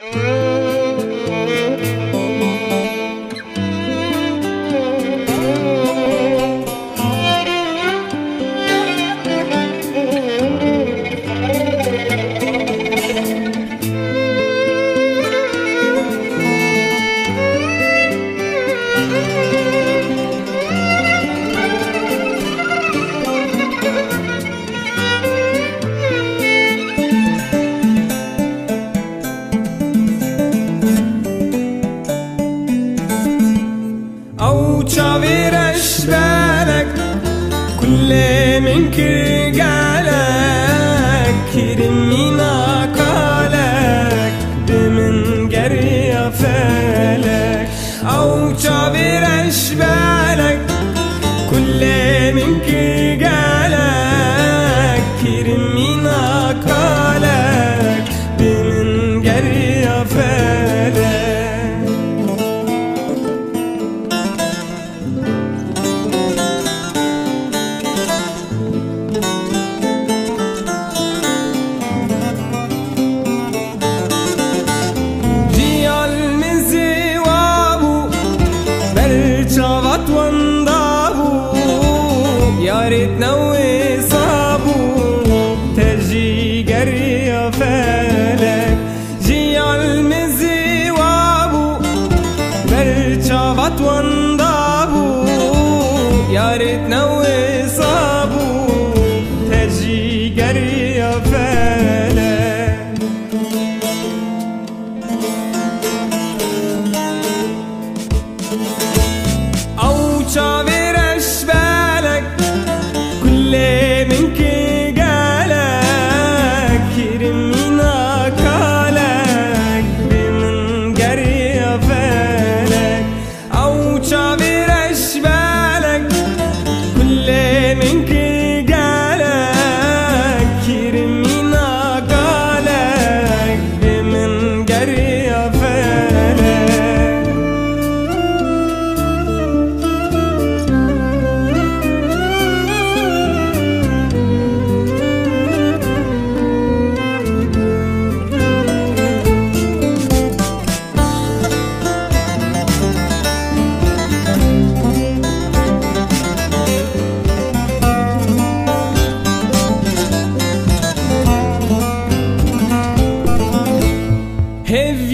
Mm. çavirəş bərək Kullə minki gəl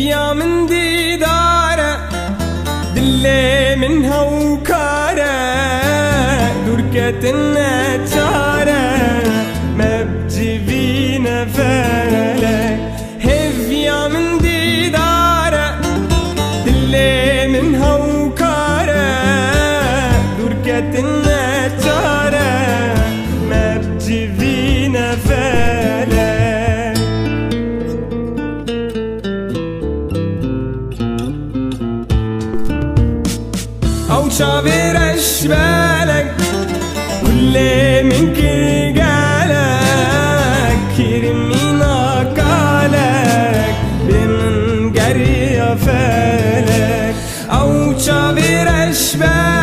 يا من ديدارة دلي منها وكارة دركة النتارة ما بتجي فينا فارة. شابر اشبالك كل منك جالك كرمين اقالك بمن جري فالك او شابر اشبالك